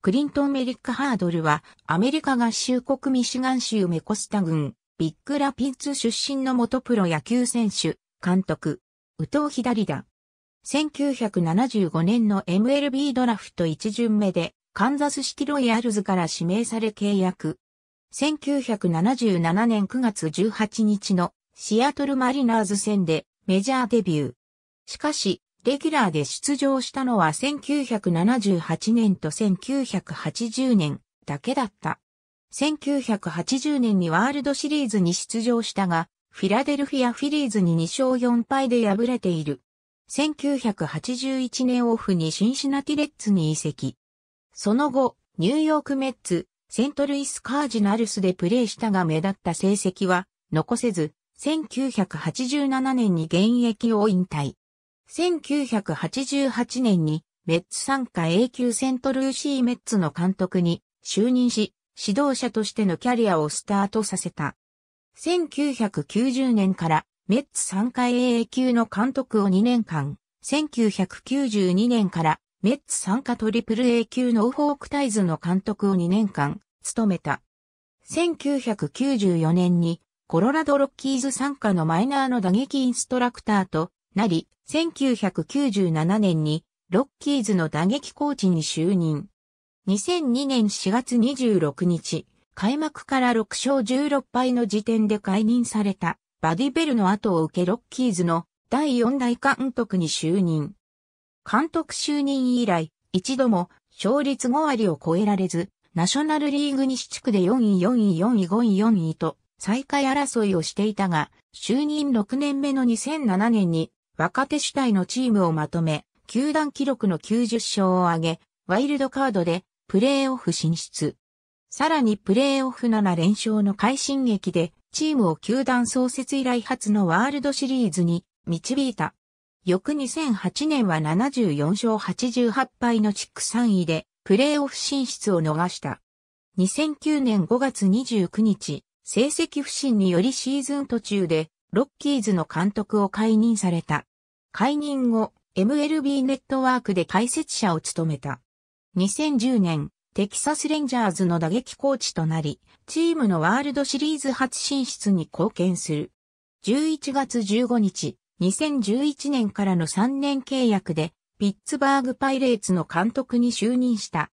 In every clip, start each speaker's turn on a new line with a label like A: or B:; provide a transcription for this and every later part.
A: クリントン・メリック・ハードルは、アメリカ合衆国ミシガン州メコスタ郡、ビッグラピッツ出身の元プロ野球選手、監督、宇藤左だ。1975年の MLB ドラフト1巡目で、カンザスシティロイヤルズから指名され契約。1977年9月18日のシアトルマリナーズ戦でメジャーデビュー。しかし、レギュラーで出場したのは1978年と1980年だけだった。1980年にワールドシリーズに出場したが、フィラデルフィアフィリーズに2勝4敗で敗れている。1981年オフにシンシナティレッズに移籍。その後、ニューヨークメッツ、セントルイスカージナルスでプレーしたが目立った成績は残せず、1987年に現役を引退。1988年にメッツ傘下 A 級セントルーシーメッツの監督に就任し、指導者としてのキャリアをスタートさせた。1990年からメッツ傘下 AA 級の監督を2年間、1992年からメッツ参加トリプル A 級ノーフォークタイズの監督を2年間務めた。1994年にコロラドロッキーズ傘下のマイナーの打撃インストラクターとなり、1997年にロッキーズの打撃コーチに就任。2002年4月26日、開幕から6勝16敗の時点で解任されたバディベルの後を受けロッキーズの第4代監督に就任。監督就任以来、一度も勝率5割を超えられず、ナショナルリーグ西地区で4位4位4位5位4位と再開争いをしていたが、就任6年目の2007年に若手主体のチームをまとめ、球団記録の90勝を挙げ、ワイルドカードでプレーオフ進出。さらにプレーオフ7連勝の快進撃で、チームを球団創設以来初のワールドシリーズに導いた。翌2008年は74勝88敗の地区3位でプレーオフ進出を逃した。2009年5月29日、成績不振によりシーズン途中でロッキーズの監督を解任された。解任後、MLB ネットワークで解説者を務めた。2010年、テキサスレンジャーズの打撃コーチとなり、チームのワールドシリーズ初進出に貢献する。11月15日、2011年からの3年契約で、ピッツバーグパイレーツの監督に就任した。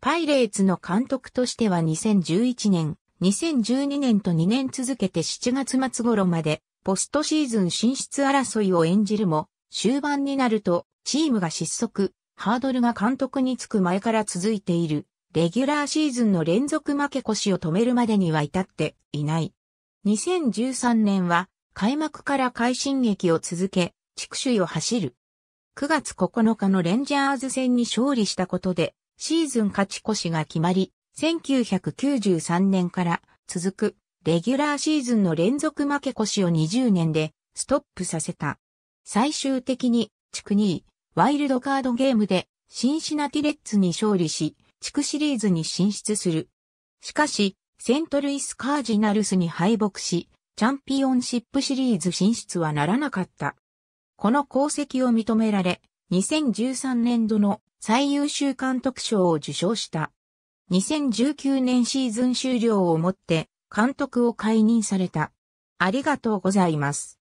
A: パイレーツの監督としては2011年、2012年と2年続けて7月末頃まで、ポストシーズン進出争いを演じるも、終盤になると、チームが失速、ハードルが監督につく前から続いている、レギュラーシーズンの連続負け越しを止めるまでには至っていない。2013年は、開幕から快進撃を続け、地区首位を走る。9月9日のレンジャーズ戦に勝利したことで、シーズン勝ち越しが決まり、1993年から続くレギュラーシーズンの連続負け越しを20年でストップさせた。最終的に地区2位、ワイルドカードゲームでシンシナティレッツに勝利し、地区シリーズに進出する。しかし、セントルイスカージナルスに敗北し、チャンピオンシップシリーズ進出はならなかった。この功績を認められ、2013年度の最優秀監督賞を受賞した。2019年シーズン終了をもって監督を解任された。ありがとうございます。